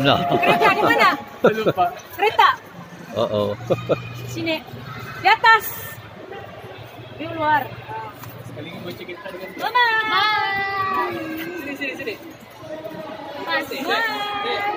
No. Kereta di mana? Lupa. Kereta. Oh oh. Sini. Di atas. Di luar. Sekali gue cek kita dengan dia. Mama. Sini sini sini. Mas. Bye.